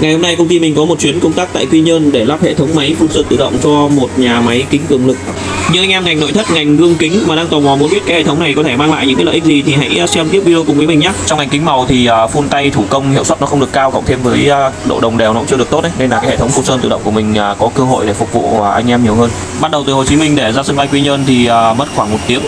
Ngày hôm nay công ty mình có một chuyến công tác tại Quy Nhơn để lắp hệ thống máy phun sơn tự động cho một nhà máy kính cường lực. Những anh em ngành nội thất, ngành gương kính mà đang tò mò muốn biết cái hệ thống này có thể mang lại những cái lợi ích gì thì hãy à, xem tiếp video cùng với mình nhé. Trong ngành kính màu thì à, phun tay thủ công hiệu suất nó không được cao cộng thêm với à, độ đồng đều nó cũng chưa được tốt đấy. Nên là cái hệ thống phun sơn tự động của mình có cơ hội để phục vụ anh em nhiều hơn. Bắt đầu từ Hồ Chí Minh để ra sân bay Quy Nhơn thì mất khoảng một tiếng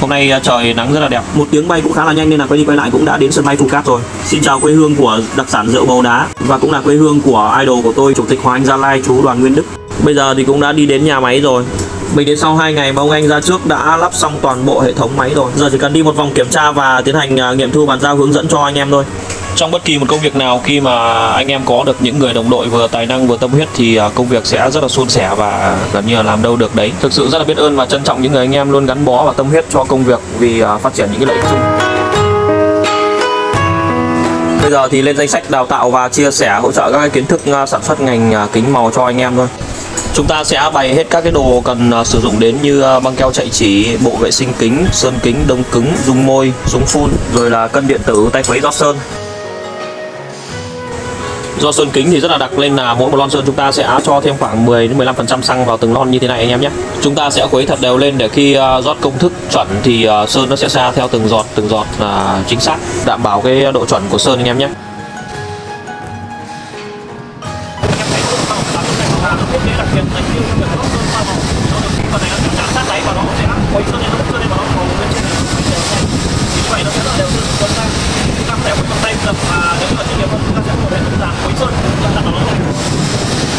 Hôm nay à, trời nắng rất là đẹp. Một tiếng bay cũng khá là nhanh nên là quay đi quay lại cũng đã đến sân bay Phú Cát rồi. Xin chào quê hương của đặc sản rượu bầu đá Và cũng là quê hương của idol của tôi, Chủ tịch Hoàng Anh Gia Lai, chú Đoàn Nguyên Đức. Bây giờ thì cũng đã đi đến nhà máy rồi mình đến sau 2 ngày mà ông anh ra trước đã lắp xong toàn bộ hệ thống máy rồi. Giờ chỉ cần đi một vòng kiểm tra và tiến hành à, nghiệm thu bàn giao hướng dẫn cho anh em thôi. Trong bất kỳ một công việc nào khi mà anh em có được những người đồng đội vừa tài năng vừa tâm huyết thì à, công việc sẽ rất là suôn sẻ và gần như là làm đâu được đấy. Thực sự rất là biết ơn và trân trọng những người anh em luôn gắn bó và tâm huyết cho công việc vì à, phát triển những cái lợi ích chung. Bây giờ thì lên danh sách đào tạo và chia sẻ hỗ trợ các kiến thức sản xuất ngành kính màu cho anh em thôi Chúng ta sẽ bày hết các cái đồ cần à, sử dụng đến như à, băng keo chạy chỉ, bộ vệ sinh kính, sơn kính, đông cứng, dung môi, súng phun, rồi là cân điện tử, tay quấy rót sơn. Do sơn kính thì rất là đặc nên là mỗi một lon sơn chúng ta sẽ cho thêm khoảng 10 đến 15 phần trăm xăng vào từng lon như thế này anh em nhé. Chúng ta sẽ khuấy thật đều lên để khi uh, rót công thức chuẩn thì uh, sơn nó sẽ ra theo từng giọt từng giọt là uh, chính xác đảm bảo cái độ chuẩn của sơn anh em nhé quay sơn lên nó sơn lên vào nó màu lên trên như vậy nó sẽ rất đều từ quân ra chúng ta sẽ quay bằng tay dập và nếu như là chuyên nghiệp hơn chúng ta sẽ một hệ thống giảm quấy sơn chúng ta nó này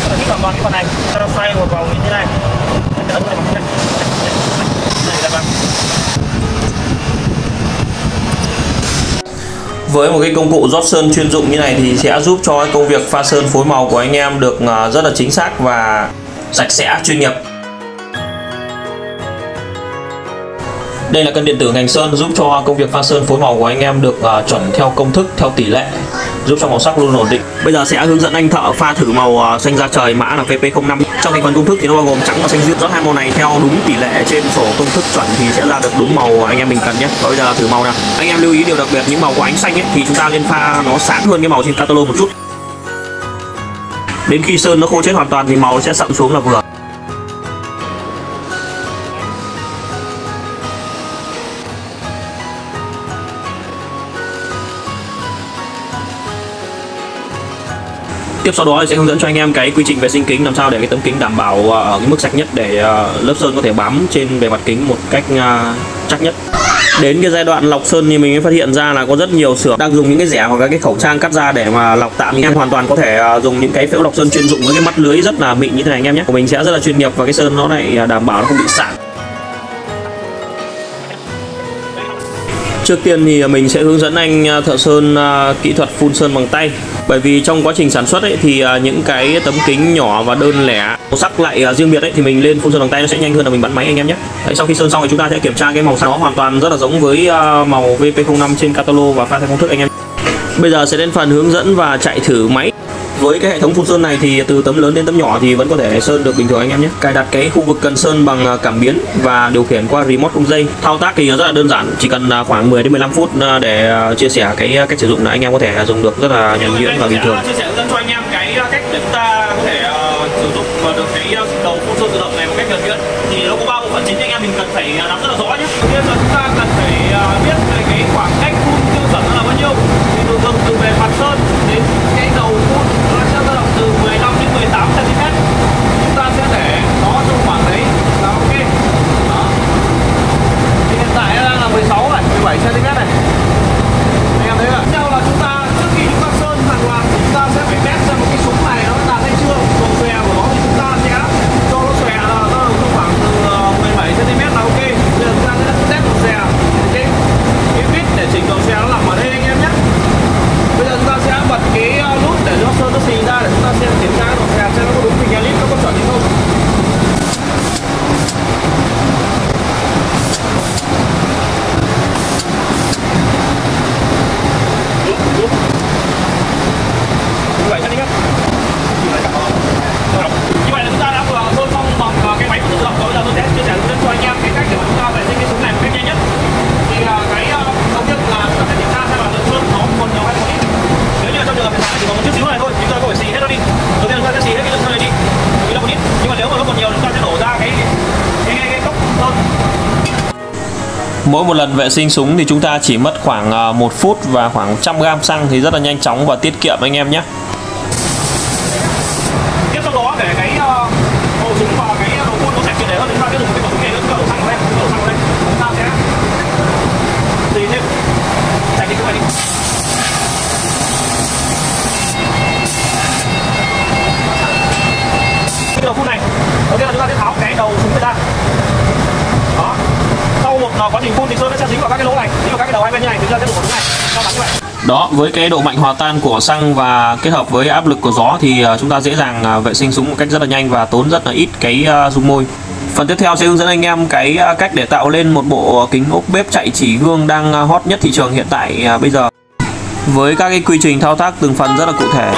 rất là hít hoàn toàn cái phần này ta xoay một vòng như thế này ấn này bằng này này là bằng với một cái công cụ rót sơn chuyên dụng như này thì sẽ giúp cho công việc pha sơn phối màu của anh em được à, rất là chính xác và sạch sẽ, chuyên nghiệp. Đây là cân điện tử ngành sơn giúp cho công việc pha sơn phối màu của anh em được uh, chuẩn theo công thức, theo tỷ lệ giúp cho màu sắc luôn ổn định. Bây giờ sẽ hướng dẫn anh thợ pha thử màu uh, xanh da trời mã là VP05. Trong thành phần công thức thì nó bao gồm trắng và xanh dương. Rõ hai màu này theo đúng tỷ lệ trên sổ công thức chuẩn thì sẽ ra được đúng màu anh em mình cần nhé. Bây giờ thử màu nào. Anh em lưu ý điều đặc biệt những màu của ánh xanh ấy thì chúng ta nên pha nó sáng hơn cái màu trên catalog một chút. Đến khi sơn nó khô chết hoàn toàn thì màu sẽ sậm xuống là vừa. Tiếp sau đó sẽ hướng dẫn cho anh em cái quy trình vệ sinh kính làm sao để cái tấm kính đảm bảo ờ, ở cái mức sạch nhất để ờ, lớp sơn có thể bám trên bề mặt kính một cách ờ, chắc nhất. Đến cái giai đoạn lọc sơn thì mình mới phát hiện ra là có rất nhiều xưởng đang dùng những cái rẻ hoặc cái khẩu trang cắt ra để mà lọc tạm. Anh em hoàn toàn có thể dùng những cái phễu lọc sơn chuyên dụng với cái mắt lưới rất là mịn như thế này anh em nhé. Của mình sẽ rất là chuyên nghiệp và cái sơn nó lại đảm bảo nó không bị sạn Trước tiên thì mình sẽ hướng dẫn anh thợ sơn kỹ thuật phun sơn bằng tay bởi vì trong quá trình sản xuất ấy thì à, những cái tấm kính nhỏ và đơn lẻ màu sắc lại à, riêng biệt ấy thì mình lên phun sơn bằng tay nó sẽ nhanh hơn là mình bắn máy anh em nhé. Đấy, sau khi sơn xong thì chúng ta sẽ kiểm tra cái màu sắc nó hoàn toàn rất là giống với à, màu VP05 trên catalog và pha theo công thức anh em. Bây giờ sẽ đến phần hướng dẫn và chạy thử máy với cái hệ thống phun sơn này thì từ tấm lớn đến tấm nhỏ thì vẫn có thể sơn được bình thường anh em nhé. Cài đặt cái khu vực cần sơn bằng à, cảm biến và điều khiển qua remote không dây. Thao tác thì rất là đơn giản, chỉ cần à, khoảng 10 đến 15 phút à, để chia sẻ cái cách sử dụng là anh em có thể dùng được rất là nhuần nhuyễn và bình thường. Chia sẻ hướng cho anh em cái cách để chúng ta có thể sử dụng được cái đầu phun sơn tự động này một cách nhuần nhuyễn. Thì nó có ba bộ phận chính anh em mình cần phải nắm rất là rõ nhé. Đầu tiên là chúng ta cần phải biết về cái khoảng cách phun tiêu chuẩn là bao nhiêu thì thường thường từ bề mặt sơn đến cái đầu phun nó sẽ dao động từ 15 đến 18 cm chúng ta sẽ để nó trong khoảng đấy là ok đó thì hiện tại nó đang là 16 này 17 cm này anh em thấy là nhau là chúng ta trước khi chúng ta sơn hàng loạt chúng ta sẽ phải test xem một cái súng này nó đạt hay chưa độ xòe của nó thì chúng ta sẽ cho nó xòe là nó trong khoảng từ 17 cm là ok bây giờ chúng ta sẽ test độ xòe cái cái vít để chỉnh độ xòe nó nằm ở đây anh em nhé bây giờ chúng ta sẽ bật cái ờ, nút để cho sơn nó xì ra để chúng ta xem kiểm tra độ xẹp xem nó có đúng mình lít nó có chuẩn hay không như vậy là chúng ta đã vừa sơn xong bằng ờ, cái máy tự động rồi bây giờ tôi sẽ chia sẻ hướng dẫn cho anh em cái cách để chúng ta vệ sinh cái súng này một cách nhanh nhất thì ờ, cái đầu tiên là chúng ta sẽ kiểm tra xem là lượng sơn nó còn nhiều hay không ít nếu như trong trường hợp hiện tại chỉ còn một chút xíu này thôi chúng ta có phải xì Mỗi một lần vệ sinh súng thì chúng ta chỉ mất khoảng ờ, 1 phút và khoảng trăm gram xăng thì rất là nhanh chóng và tiết kiệm anh em nhé. tiếp sau đó để cái uh, hồ súng và cái đầu phun nó sạch triệt để hơn chúng ta tiếp tục một cái khẩu súng này nữa chúng ta đổ xăng vào đây đổ xăng vào đây chúng ta sẽ tùy thêm sạch đi cái này đi cái đầu phun này đầu tiên là chúng ta sẽ tháo cái đầu súng này ra đó nó quá trình phun thì sơn nó sẽ dính vào các cái lỗ này dính vào các cái đầu hai bên như này thì ra sẽ đổ vào này sau bắn như vậy Đó, với cái độ mạnh hòa tan của xăng và kết hợp với áp lực của gió thì à, chúng ta dễ dàng à, vệ sinh súng một cách rất là nhanh và tốn rất là ít cái à, dung môi. Phần tiếp theo sẽ hướng dẫn anh em cái cách để tạo lên một bộ kính ốp bếp chạy chỉ gương đang hot nhất thị trường hiện tại bây giờ. Với các cái quy trình thao tác từng phần rất là cụ thể.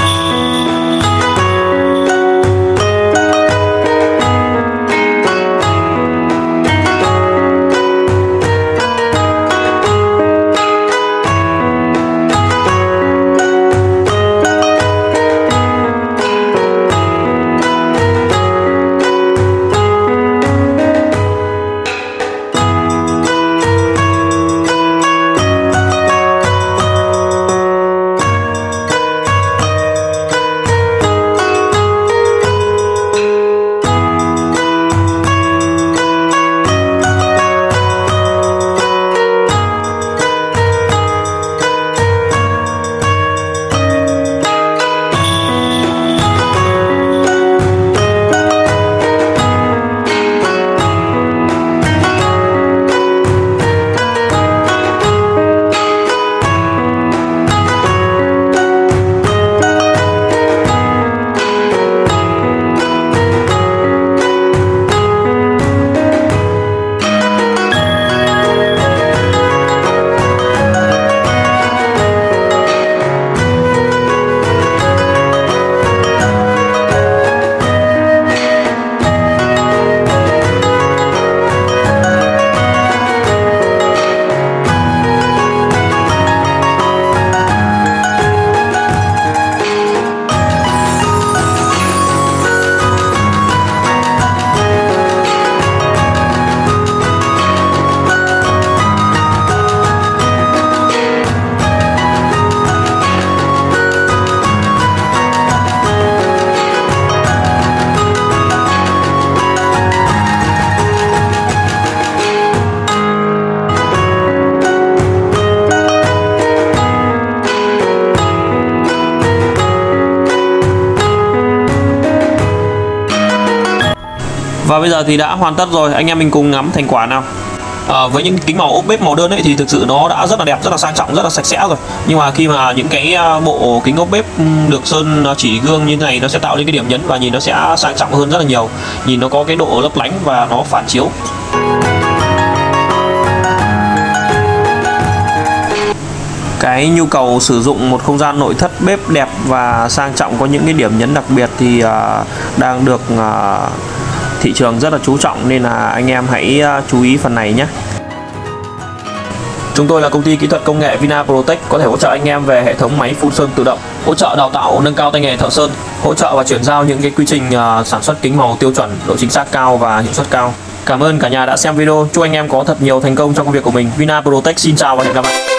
Bây giờ thì đã hoàn tất rồi, anh em mình cùng ngắm thành quả nào. À, với những kính màu ốp bếp màu đơn ấy thì thực sự nó đã rất là đẹp, rất là sang trọng, rất là sạch sẽ rồi. Nhưng mà khi mà những cái à, bộ kính ốp bếp được sơn à, chỉ gương như thế này nó sẽ tạo lên cái điểm nhấn và nhìn nó sẽ sang trọng hơn rất là nhiều. Nhìn nó có cái độ lấp lánh và nó phản chiếu. cái nhu cầu sử dụng một không gian nội thất bếp đẹp và sang trọng có những cái điểm nhấn đặc biệt thì uh, đang được uh, thị trường rất là chú trọng nên là anh em hãy ờ, chú ý phần này nhé Chúng tôi là công ty kỹ thuật công nghệ Vina Protech có thể hỗ trợ anh em về hệ thống máy phun sơn tự động, hỗ trợ đào tạo nâng cao tay nghề thợ sơn, hỗ trợ và chuyển giao những cái quy trình ờ, sản xuất kính màu tiêu chuẩn, độ chính xác cao và hiệu suất cao. Cảm ơn cả nhà đã xem video. Chúc anh em có thật nhiều thành công trong công việc của mình. Vina Protech xin chào và hẹn gặp lại.